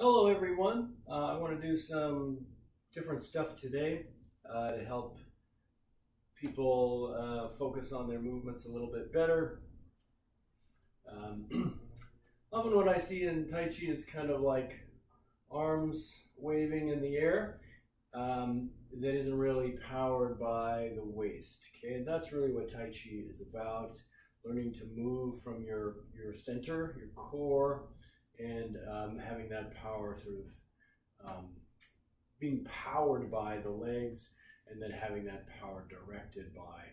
Hello everyone. Uh, I want to do some different stuff today uh, to help people uh, focus on their movements a little bit better. Um, often what I see in Tai Chi is kind of like arms waving in the air um, that isn't really powered by the waist. Okay, and that's really what Tai Chi is about, learning to move from your, your center, your core, and um, having that power sort of um, being powered by the legs and then having that power directed by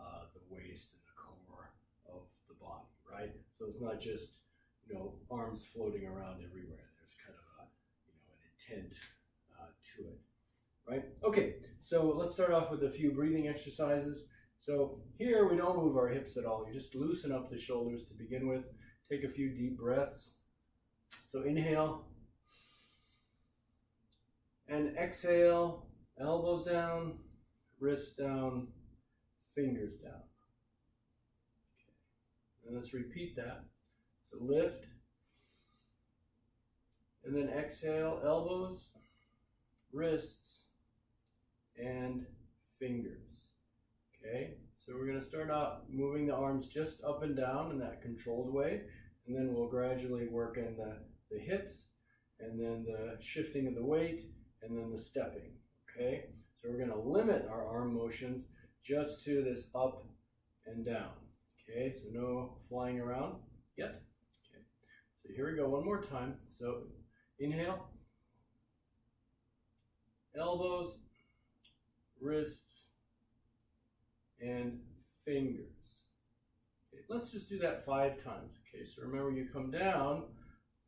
uh, the waist and the core of the body, right? So it's not just, you know, arms floating around everywhere. There's kind of a, you know, an intent uh, to it, right? Okay, so let's start off with a few breathing exercises. So here we don't move our hips at all. You just loosen up the shoulders to begin with. Take a few deep breaths. So inhale and exhale, elbows down, wrists down, fingers down. Okay. And let's repeat that. So lift and then exhale, elbows, wrists, and fingers. Okay, so we're going to start out moving the arms just up and down in that controlled way, and then we'll gradually work in the the hips, and then the shifting of the weight, and then the stepping, okay? So we're gonna limit our arm motions just to this up and down, okay? So no flying around yet, okay? So here we go, one more time. So inhale, elbows, wrists, and fingers. Okay, let's just do that five times. Okay, so remember you come down,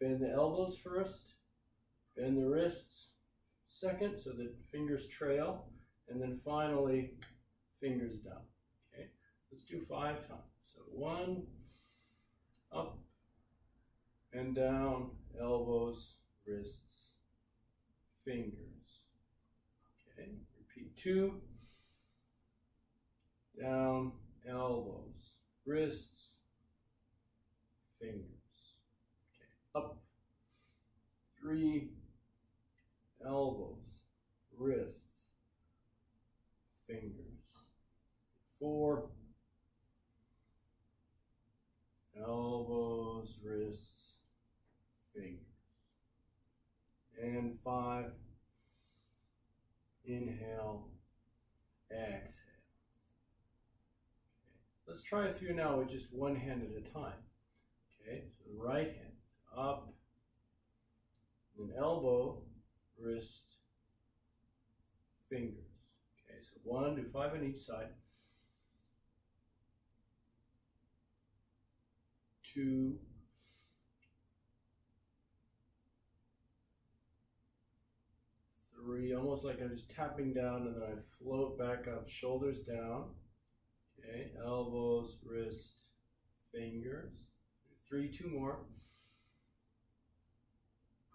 Bend the elbows first, bend the wrists second so the fingers trail, and then finally fingers down. Okay, let's do five times. So one, up and down, elbows, wrists, fingers. Okay, repeat two, down, elbows, wrists, fingers up, three, elbows, wrists, fingers, four, elbows, wrists, fingers, and five, inhale, exhale. Let's try a few now with just one hand at a time. Okay, so the right hand up, then elbow, wrist, fingers. Okay, so one, do five on each side. Two, three, almost like I'm just tapping down and then I float back up, shoulders down. Okay, elbows, wrist, fingers. Three, two more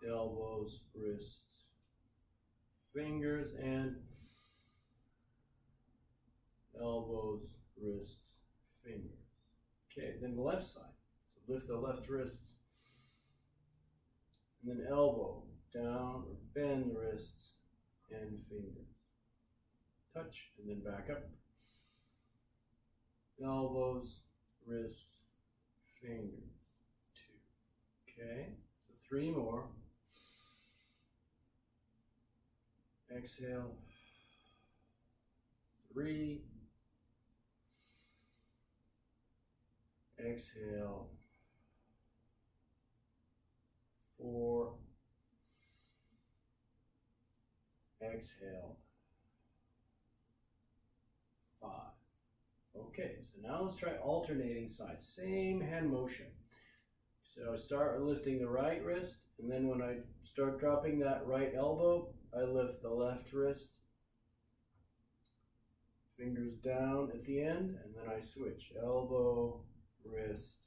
elbows, wrists, fingers, and elbows, wrists, fingers. Okay, then the left side. So lift the left wrists, and then elbow down or bend wrists and fingers. Touch, and then back up. Elbows, wrists, fingers. Two. Okay, so three more. Exhale. Three. Exhale. Four. Exhale. Five. Okay, so now let's try alternating sides. Same hand motion. So start lifting the right wrist, and then when I start dropping that right elbow, I lift the left wrist, fingers down at the end, and then I switch elbow, wrist,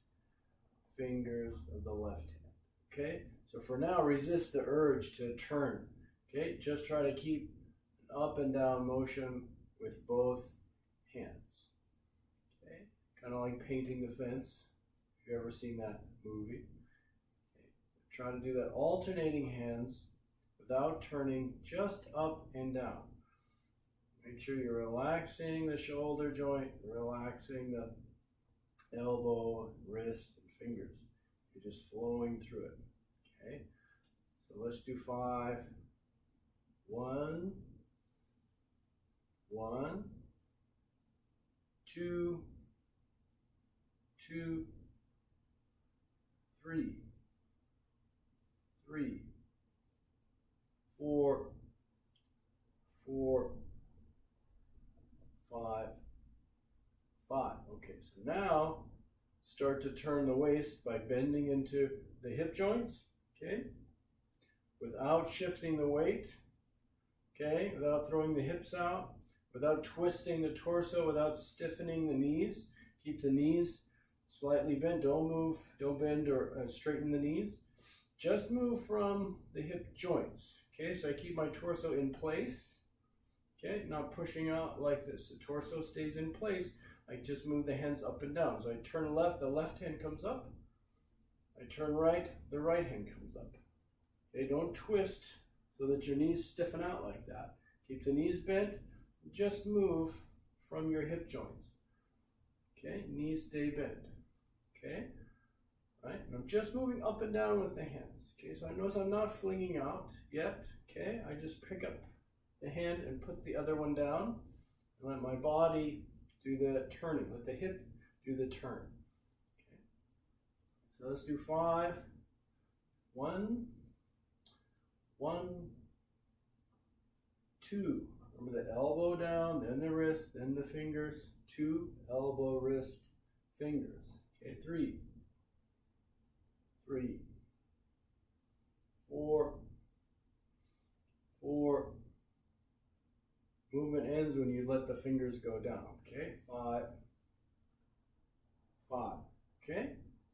fingers of the left hand. Okay, so for now, resist the urge to turn. Okay, just try to keep an up and down motion with both hands. Okay, kind of like painting the fence. If you've ever seen that movie. Try to do that alternating hands without turning just up and down. Make sure you're relaxing the shoulder joint, relaxing the elbow, wrist, and fingers. You're just flowing through it. Okay? So let's do five. One, one, two, two, three, three, four, four, five, five. Okay, so now start to turn the waist by bending into the hip joints, okay, without shifting the weight, okay, without throwing the hips out, without twisting the torso, without stiffening the knees. Keep the knees slightly bent. Don't move, don't bend or uh, straighten the knees. Just move from the hip joints. Okay, so I keep my torso in place. Okay, not pushing out like this. The torso stays in place. I just move the hands up and down. So I turn left, the left hand comes up. I turn right, the right hand comes up. Okay, don't twist so that your knees stiffen out like that. Keep the knees bent. Just move from your hip joints. Okay, knees stay bent. Okay, right. And I'm just moving up and down with the hands. Okay, so I notice I'm not flinging out yet. Okay, I just pick up the hand and put the other one down and let my body do the turning. Let the hip do the turn. Okay. So let's do five. One, one, two. Remember the elbow down, then the wrist, then the fingers. Two, elbow, wrist, fingers. Okay, three, three, four, four. Movement ends when you let the fingers go down. Okay, five, five. Okay,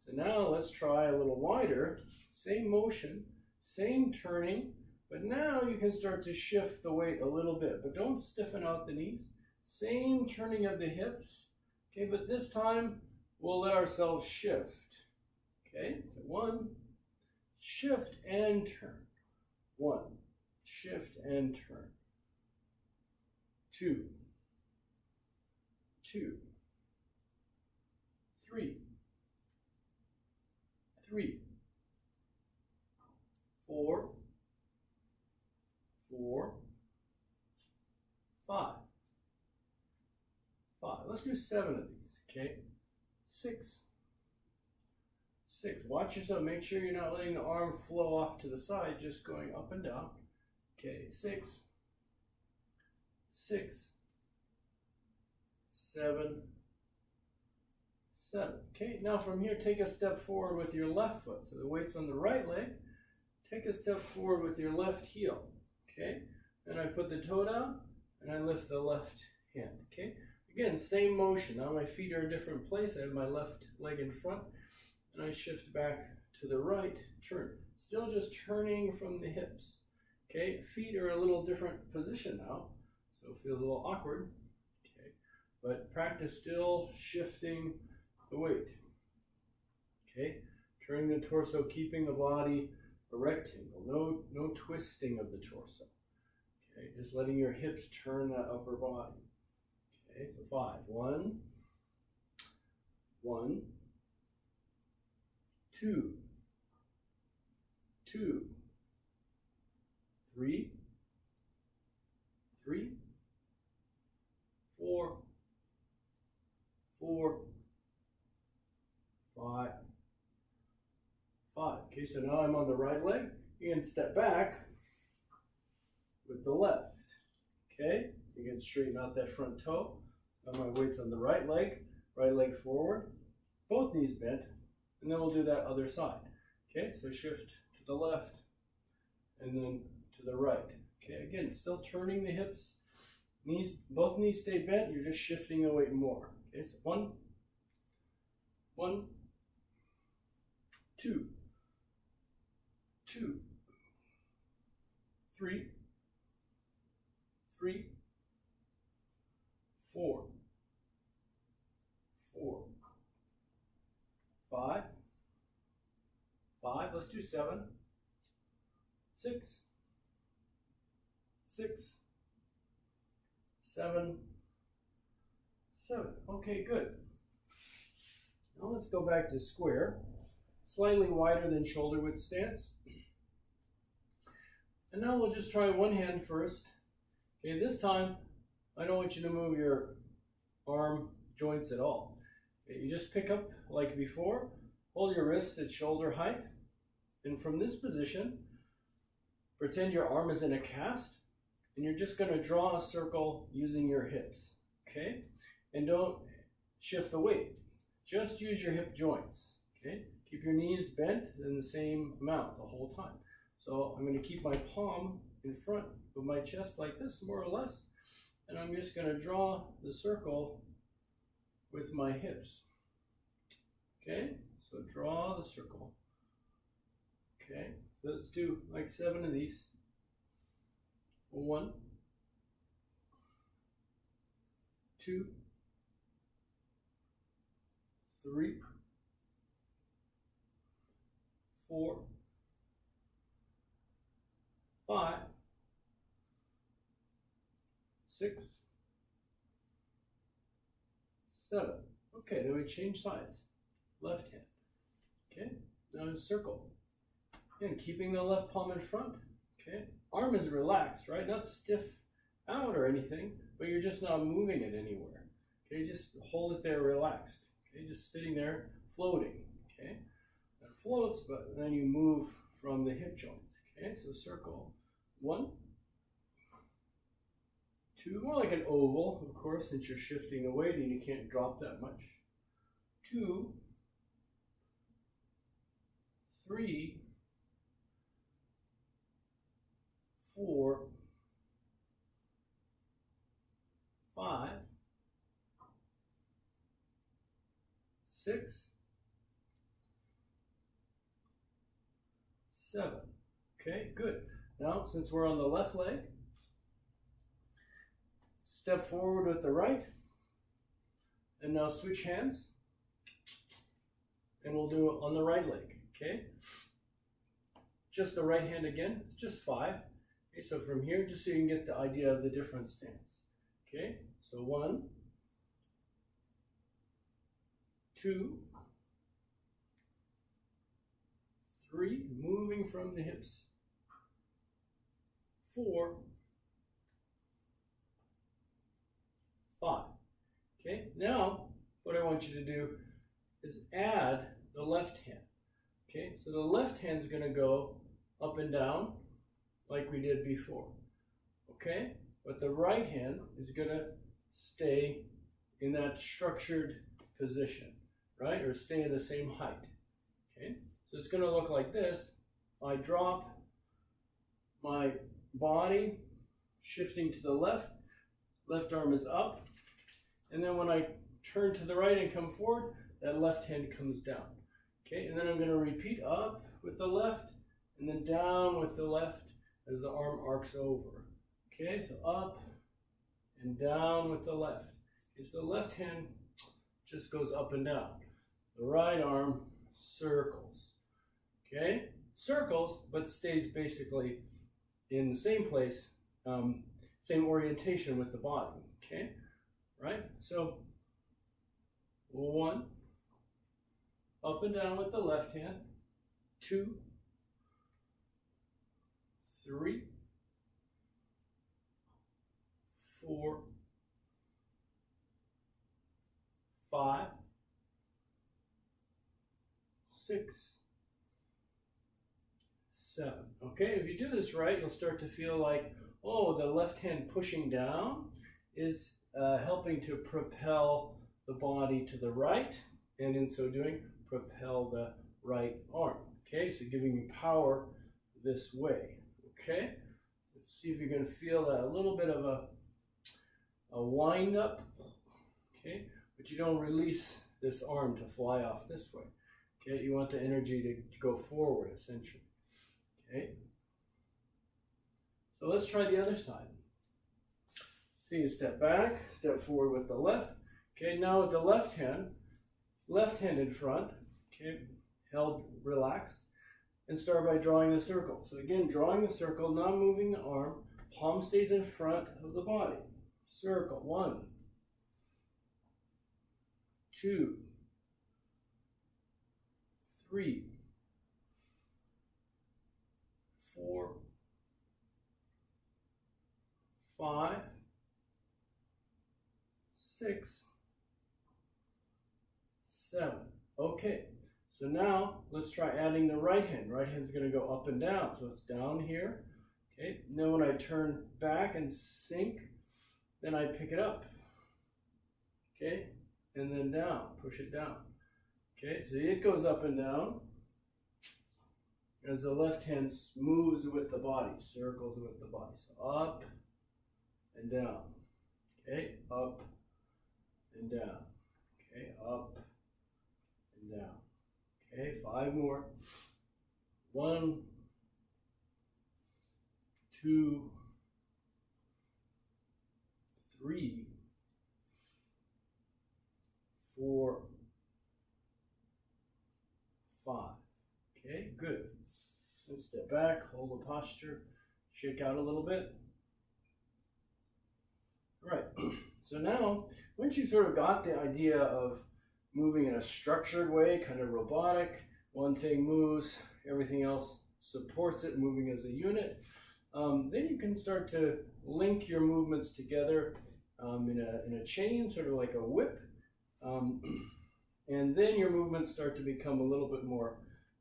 so now let's try a little wider. Same motion, same turning, but now you can start to shift the weight a little bit, but don't stiffen out the knees. Same turning of the hips. Okay, but this time we'll let ourselves shift. Okay, so one, shift and turn. One, shift and turn. Two, two, three, three, four, four, five, five. Let's do seven of these, okay? Six, six. Watch yourself. Make sure you're not letting the arm flow off to the side, just going up and down. Okay, six, six, seven, seven. Okay, now from here, take a step forward with your left foot. So the weight's on the right leg. Take a step forward with your left heel. Okay, then I put the toe down and I lift the left hand. Okay, again, same motion. Now my feet are a different place. I have my left leg in front and I shift back to the right, turn. Still just turning from the hips. Okay, feet are a little different position now, so it feels a little awkward. Okay, but practice still shifting the weight. Okay, turning the torso, keeping the body a rectangle. No, no twisting of the torso. Okay, just letting your hips turn that upper body. Okay, so five. One, one, two, two, three, three, four, four, five, five. Okay, so now I'm on the right leg. Can step back with the left. Okay, can straighten out that front toe. Now my weight's on the right leg, right leg forward, both knees bent, and then we'll do that other side. Okay, so shift to the left, and then to the right. Okay, again, still turning the hips. Knees, both knees stay bent, you're just shifting the weight more. Okay, so one, one, two, two, three, three, four, four, five, five. Let's do seven. six, six, seven, seven. Okay, good. Now let's go back to square. Slightly wider than shoulder width stance. And now we'll just try one hand first. Okay, this time I don't want you to move your arm joints at all. You just pick up like before, hold your wrist at shoulder height, and from this position, pretend your arm is in a cast, and you're just going to draw a circle using your hips. Okay? And don't shift the weight. Just use your hip joints. Okay? Keep your knees bent in the same amount the whole time. So I'm going to keep my palm in front of my chest like this, more or less. And I'm just going to draw the circle with my hips. Okay? So draw the circle. Okay? So let's do like seven of these. One, two, three, four, five, six, seven. Okay, then we change sides. Left hand. Okay, now circle. And keeping the left palm in front. Okay, arm is relaxed, right? Not stiff out or anything, but you're just not moving it anywhere. Okay, just hold it there relaxed. Okay, just sitting there floating. Okay, it floats, but then you move from the hip joints. Okay, so circle one, two, more like an oval, of course, since you're shifting the weight and you can't drop that much. Two, three, four, five, six, seven. Okay, good. Now, since we're on the left leg, step forward with the right, and now switch hands, and we'll do it on the right leg, okay? Just the right hand again, just five. Okay, so from here, just so you can get the idea of the different stance. Okay, so one, two, three, moving from the hips, four, five. Okay, now what I want you to do is add the left hand. Okay, so the left hand is going to go up and down like we did before. Okay? But the right hand is going to stay in that structured position, right? Or stay at the same height. Okay? So it's going to look like this. I drop my body, shifting to the left. Left arm is up. And then when I turn to the right and come forward, that left hand comes down. Okay, and then I'm going to repeat up with the left, and then down with the left, as the arm arcs over. Okay, so up and down with the left. Okay, so the left hand just goes up and down. The right arm circles. Okay, circles, but stays basically in the same place, um, same orientation with the body. Okay, right? So one, up and down with the left hand, two, three, four, five, six, seven. Okay, if you do this right, you'll start to feel like, oh, the left hand pushing down is uh, helping to propel the body to the right, and in so doing, propel the right arm. Okay, so giving you power this way. Okay, let's see if you can feel that a little bit of a, a wind up. Okay, but you don't release this arm to fly off this way. Okay, you want the energy to, to go forward essentially. Okay, so let's try the other side. So you step back, step forward with the left. Okay, now with the left hand, left hand in front, okay, held relaxed. and start by drawing a circle. So again, drawing the circle, not moving the arm, palm stays in front of the body. Circle, one, two, three, four, five, six, seven. Okay, so now let's try adding the right hand. Right hand's going to go up and down. So it's down here. Okay, then when I turn back and sink, then I pick it up. Okay, and then down, push it down. Okay, so it goes up and down as the left hand moves with the body, circles with the body. So up and down. Okay, up and down. Okay, up down. Okay, five more. One, two, three, four, five. Okay, good. Let's step back, hold the posture, shake out a little bit. All right, so now, once you sort of got the idea of moving in a structured way, kind of robotic, one thing moves, everything else supports it, moving as a unit, um, then you can start to link your movements together um, in, a, in a chain, sort of like a whip. Um, and then your movements start to become a little bit more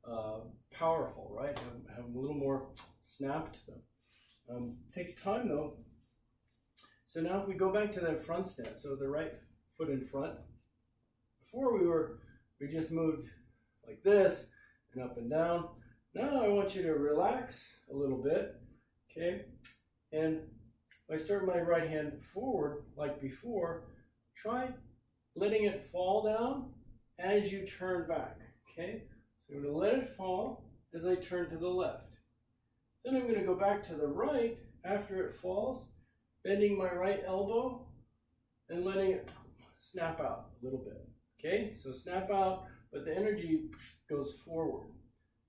uh, powerful, right? Have, have, a little more snap to them. Um, takes time though. So now if we go back to that front stance, so the right foot in front. Before we were, we just moved like this and up and down. Now I want you to relax a little bit, okay? And I start my right hand forward like before, try letting it fall down as you turn back, okay? So I'm going to let it fall as I turn to the left. Then I'm going to go back to the right after it falls, bending my right elbow and letting it snap out a little bit. Okay, so snap out, but the energy goes forward.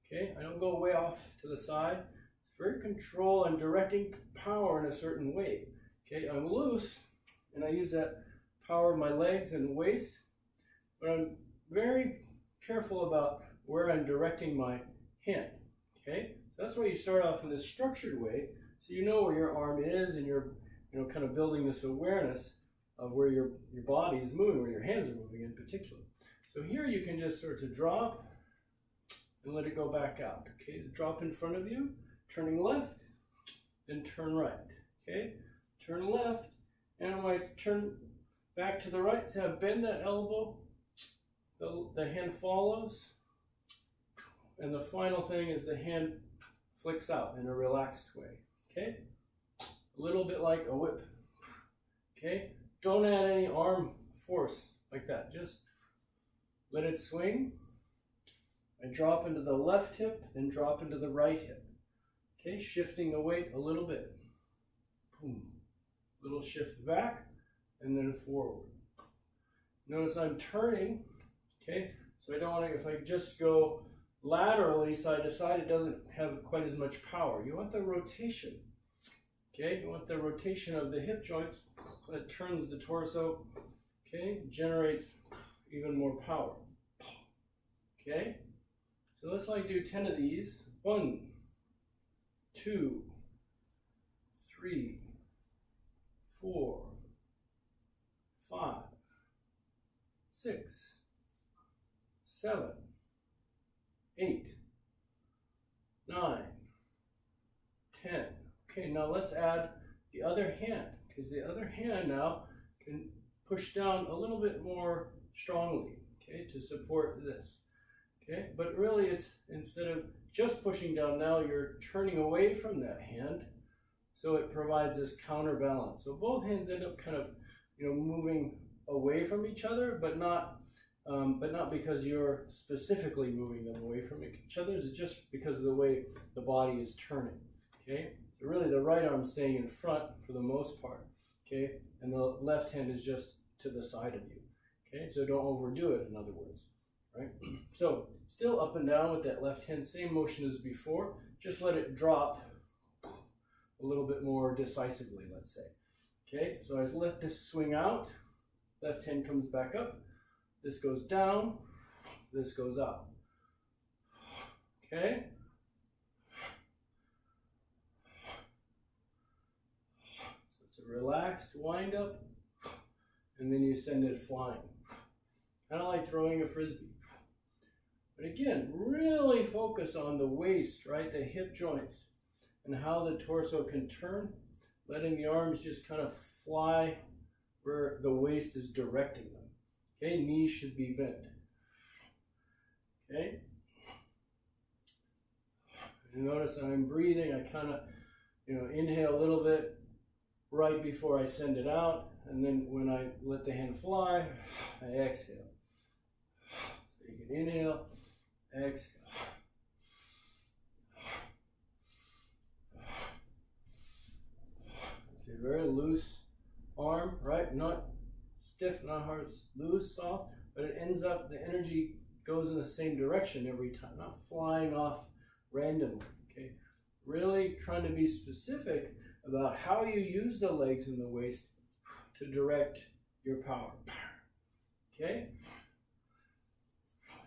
Okay, I don't go way off to the side. It's very control. I'm directing power in a certain way. Okay, I'm loose, and I use that power of my legs and waist, but I'm very careful about where I'm directing my hand. Okay, so that's why you start off in this structured way, so you know where your arm is, and you're you know kind of building this awareness of where your your body is moving, where your hands are moving in particular. So here you can just sort of drop and let it go back out. Okay, drop in front of you, turning left, then turn right. Okay, turn left, and when I turn back to the right, to bend that elbow, the, the hand follows, and the final thing is the hand flicks out in a relaxed way. Okay? A little bit like a whip. Okay? Don't add any arm force like that. Just let it swing. and drop into the left hip, then drop into the right hip. Okay, shifting the weight a little bit. Boom. Little shift back and then forward. Notice I'm turning, okay? So I don't want to, if I just go laterally, side to side, it doesn't have quite as much power. You want the rotation. Okay, you want the rotation of the hip joints that turns the torso, okay, generates even more power. Okay, so let's like do 10 of these. One, two, three, four, five, six, seven, eight, nine, ten. Okay, now let's add the other hand, because the other hand now can push down a little bit more strongly, okay, to support this. Okay, but really it's instead of just pushing down now, you're turning away from that hand, so it provides this counterbalance. So both hands end up kind of, you know, moving away from each other, but not um, but not because you're specifically moving them away from each other. It's just because of the way the body is turning. Okay, really the right arm staying in front for the most part. Okay, and the left hand is just to the side of you. Okay, so don't overdo it. In other words, right? So still up and down with that left hand, same motion as before, just let it drop a little bit more decisively, let's say. Okay, so I let this swing out, left hand comes back up, this goes down, this goes up. Okay? So it's a relaxed wind up, and then you send it flying. Kind of like throwing a frisbee. But again, really focus on the waist, right? The hip joints and how the torso can turn, letting the arms just kind of fly where the waist is directing them. Okay, knees should be bent. Okay. Notice I'm breathing, I kind of, you know, inhale a little bit right before I send it out. And then when I let the hand fly, I exhale. You can inhale, exhale. A very loose arm, right? Not stiff, not hard, it's loose, soft, but it ends up, the energy goes in the same direction every time, not flying off randomly, okay? Really trying to be specific about how you use the legs and the waist to direct your power, okay?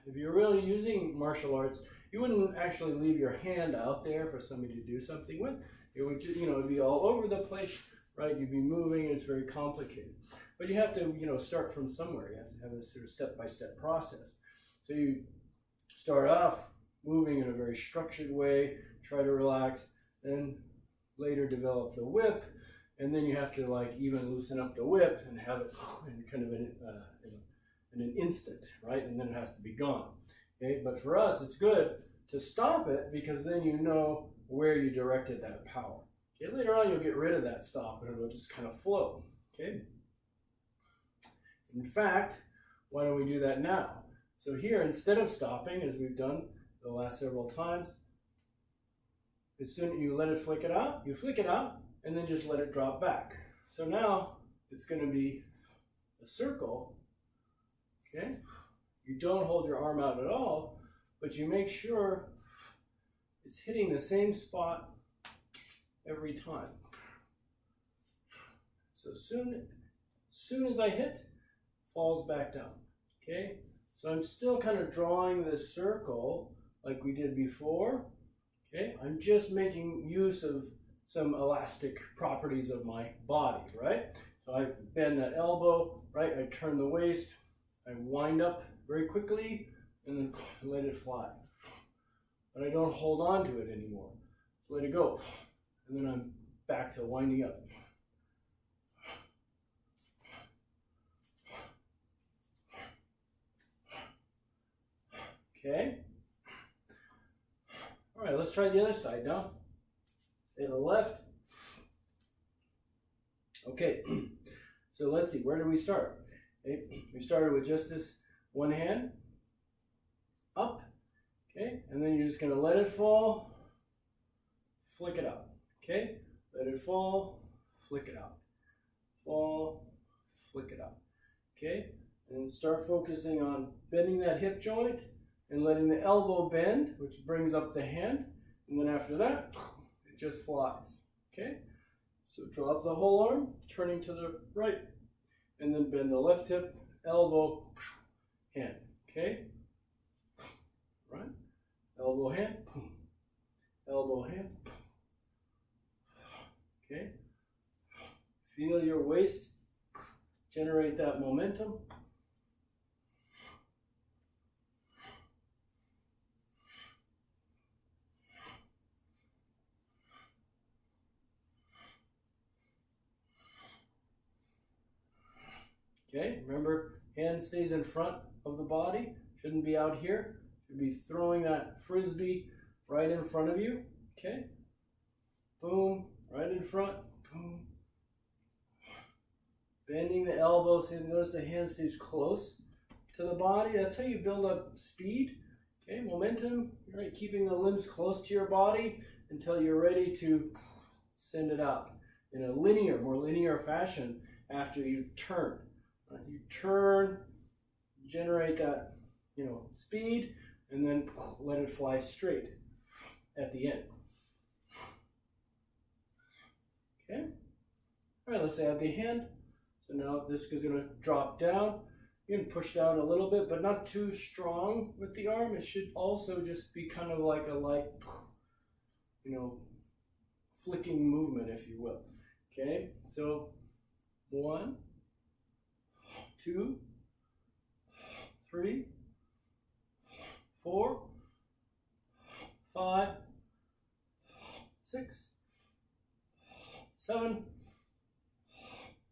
If you're really using martial arts, you wouldn't actually leave your hand out there for somebody to do something with. It would, you know, be all over the place, right? You'd be moving, it's very complicated. But you have to, you know, start from somewhere. You have to have a sort of step-by-step -step process. So you start off moving in a very structured way, try to relax, then later develop the whip, and then you have to like even loosen up the whip and have it in kind of an, uh, in an instant, right? And then it has to be gone. Okay, but for us, it's good to stop it because then you know where you directed that power. Okay, later on you'll get rid of that stop and it'll just kind of flow. Okay. In fact, why don't we do that now? So here, instead of stopping, as we've done the last several times, as soon as you let it flick it out, you flick it out, and then just let it drop back. So now it's going to be a circle, okay? You don't hold your arm out at all, but you make sure it's hitting the same spot every time. So soon, soon as I hit, falls back down. Okay, so I'm still kind of drawing this circle like we did before. Okay, I'm just making use of some elastic properties of my body, right? So I bend that elbow, right? I turn the waist, I wind up very quickly, and then let it fly. But I don't hold on to it anymore. So let it go. And then I'm back to winding up. Okay. All right, let's try the other side now. Say the left. Okay, so let's see, where do we start? We started with just this one hand, up, okay, and then you're just gonna let it fall, flick it up, okay? Let it fall, flick it out, fall, flick it up, okay? And start focusing on bending that hip joint, and letting the elbow bend, which brings up the hand. And then after that, it just flies. Okay? So drop the whole arm, turning to the right. And then bend the left hip, elbow, hand. Okay? Right? Elbow, hand. Elbow, hand. Okay? Feel your waist. Generate that momentum. Okay, remember, hand stays in front of the body, shouldn't be out here. Should be throwing that frisbee right in front of you. Okay, boom, right in front, boom. Bending the elbows, and notice the hand stays close to the body. That's how you build up speed. Okay, momentum, right? Keeping the limbs close to your body until you're ready to send it up in a linear, more linear fashion after you turn. You turn, generate that you know, speed, and then let it fly straight at the end. Okay. All right, let's add the hand. So now this is going to drop down. You can push down a little bit, but not too strong with the arm. It should also just be kind of like a light, you know, flicking movement, if you will. Okay, so one, two, three, four, five, six, seven,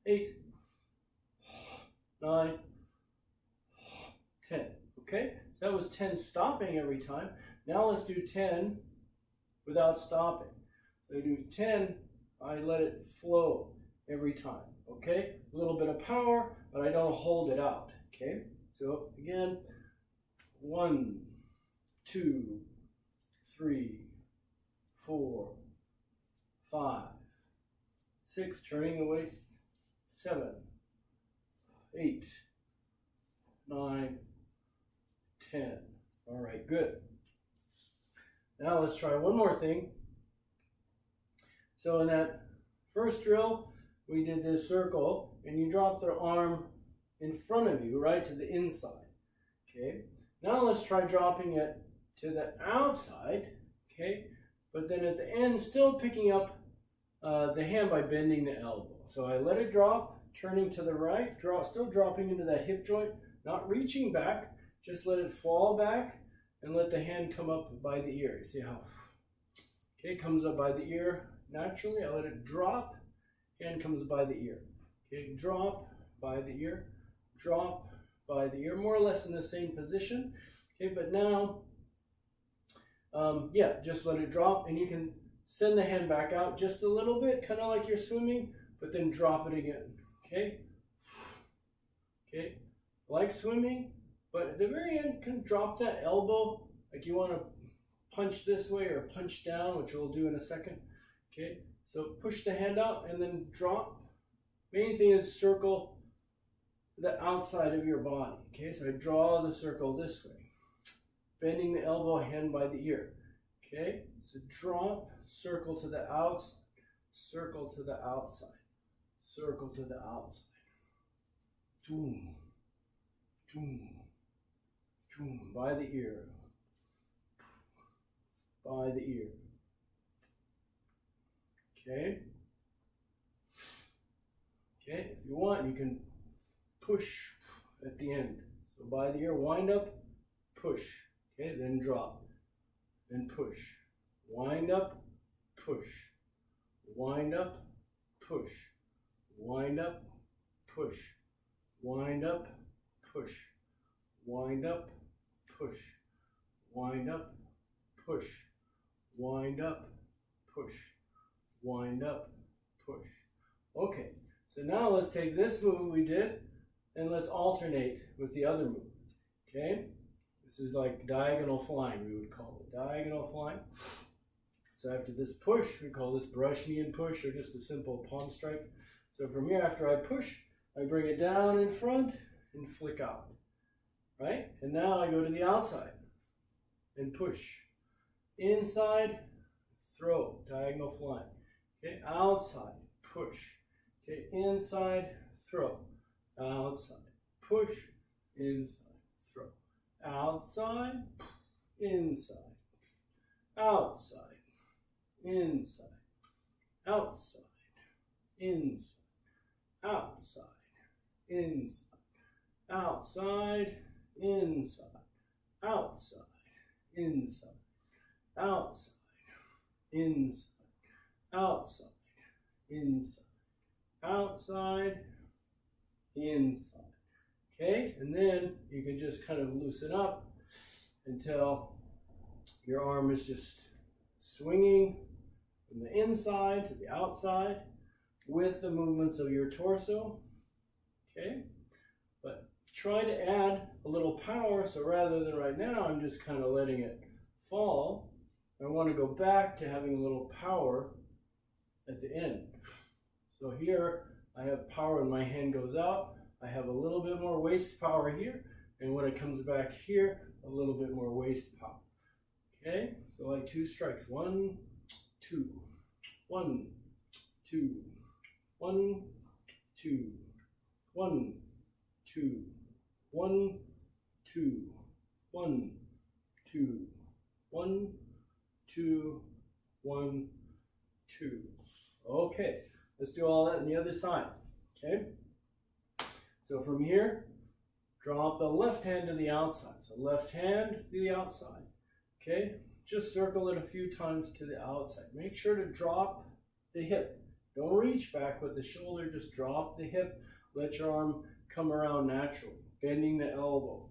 eight, nine, ten. Okay, that was 10 stopping every time. Now let's do 10 without stopping. So I do 10, I let it flow every time. Okay, a little bit of power, but I don't hold it out. Okay, so again, one, two, three, four, five, six, turning the waist, seven, eight, nine, ten. All right, good. Now let's try one more thing. So in that first drill, we did this circle, and you drop the arm in front of you, right, to the inside. Okay, now let's try dropping it to the outside, okay, but then at the end, still picking up uh, the hand by bending the elbow. So I let it drop, turning to the right, draw, still dropping into that hip joint, not reaching back, just let it fall back and let the hand come up by the ear. See how, okay, it comes up by the ear naturally. I let it drop, hand comes by the ear. Okay, drop by the ear, drop by the ear, more or less in the same position. Okay, but now, um, yeah, just let it drop and you can send the hand back out just a little bit, kind of like you're swimming, but then drop it again. Okay, okay, like swimming, but at the very end, can drop that elbow, like you want to punch this way or punch down, which we'll do in a second. Okay, so push the hand out and then drop. Main thing is circle the outside of your body. Okay, so I draw the circle this way, bending the elbow, hand by the ear. Okay, so drop, circle to the outside, circle to the outside, circle to the outside. Boom, boom, boom, by the ear, by the ear. Okay. Okay, if you want, you can push at the end. So by the ear, wind up, push. Okay, then drop, then push. Wind up, push. Wind up, push. Wind up, push. Wind up, push. Wind up, push. Wind up, push. Wind up, push wind up, push. Okay, so now let's take this move we did and let's alternate with the other move. Okay, this is like diagonal flying, we would call it diagonal flying. So after this push, we call this brush knee push or just a simple palm strike. So from here, after I push, I bring it down in front and flick out, right? And now I go to the outside and push. Inside, throw, diagonal flying. Okay, outside, push. Okay, inside, throw. Outside, push, inside, throw. Outside, inside. Outside, inside. Outside, inside. Outside, inside. Outside, inside. Outside, inside. Outside, inside outside, inside, outside, inside. Okay, and then you can just kind of loosen up until your arm is just swinging from the inside to the outside with the movements of your torso. Okay, but try to add a little power. So rather than right now, I'm just kind of letting it fall. I want to go back to having a little power at the end. So here I have power when my hand goes out. I have a little bit more waist power here. And when it comes back here, a little bit more waist power. Okay, so like two strikes. One, two, one, two, one, two, one, two, one, two, one, two, one, two, one, two. Okay, let's do all that on the other side. Okay, so from here, drop the left hand to the outside. So left hand to the outside. Okay, just circle it a few times to the outside. Make sure to drop the hip. Don't reach back with the shoulder, just drop the hip. Let your arm come around naturally. Bending the elbow,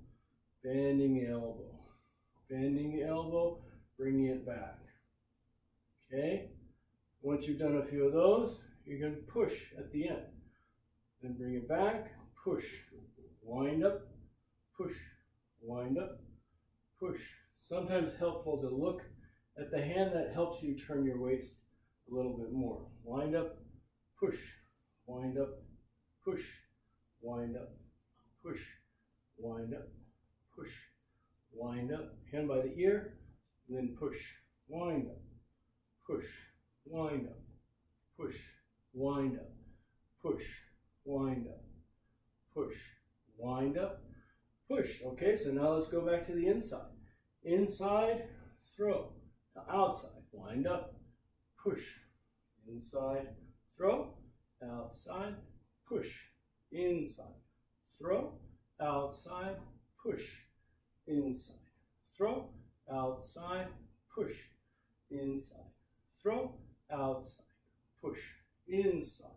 bending the elbow, bending the elbow, bringing it back. Okay? Once you've done a few of those, you can push at the end. Then bring it back, push, wind up, push, wind up, push. Sometimes helpful to look at the hand that helps you turn your waist a little bit more. Wind up, push, wind up, push, wind up, push, wind up, push, wind up. Hand by the ear, then push, wind up, push, wind up, push, wind up, push, wind up, push, wind up, push. Okay, so now let's go back to the inside. Inside, throw. Outside, wind up, push. Inside, throw. Outside, push. Inside, throw. Outside, push. Inside, throw. Outside, push. Inside, throw. Outside, push. Inside,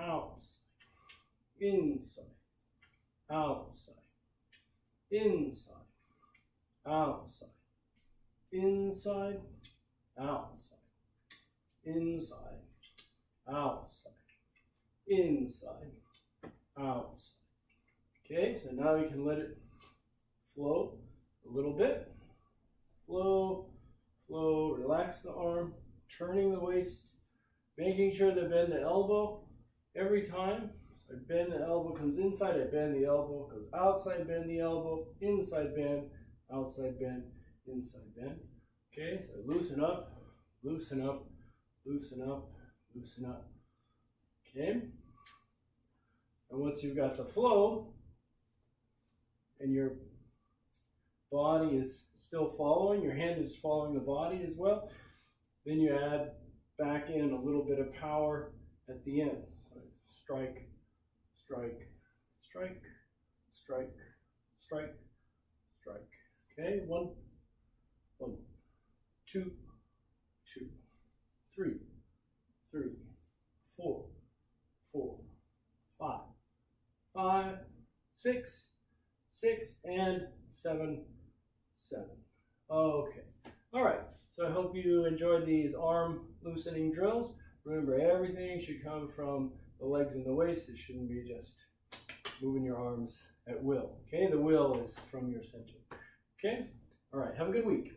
outside, inside, outside, inside, outside, inside, outside, inside, outside, inside, outside. Okay, so now we can let it flow a little bit. Flow, flow, relax the arm, turning the waist, making sure to bend the elbow every time. I bend the elbow, comes inside, I bend the elbow, goes outside, bend the elbow, inside bend, outside bend, inside bend. Okay, so loosen up, loosen up, loosen up, loosen up. Okay. And once you've got the flow, and your body is still following, your hand is following the body as well, then you add back in a little bit of power at the end. strike, strike, strike, strike, strike, strike. Okay, one, one, two, two, three, three, four, four, five, five, six, six, and seven, seven. Okay. All right. So I hope you enjoyed these arm loosening drills. Remember, everything should come from the legs and the waist. It shouldn't be just moving your arms at will. Okay, the will is from your center. Okay, all right, have a good week.